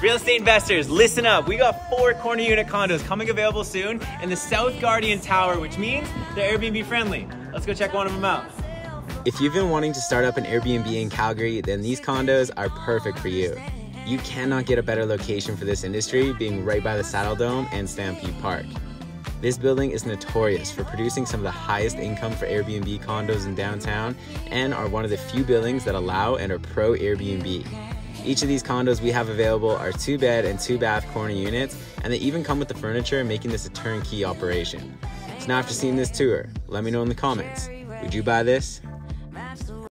Real estate investors, listen up. We got four corner unit condos coming available soon in the South Guardian Tower, which means they're Airbnb friendly. Let's go check one of them out. If you've been wanting to start up an Airbnb in Calgary, then these condos are perfect for you. You cannot get a better location for this industry, being right by the Saddledome and Stampede Park. This building is notorious for producing some of the highest income for Airbnb condos in downtown and are one of the few buildings that allow and are pro Airbnb. Each of these condos we have available are two bed and two bath corner units, and they even come with the furniture, making this a turnkey operation. So now after seeing this tour, let me know in the comments, would you buy this?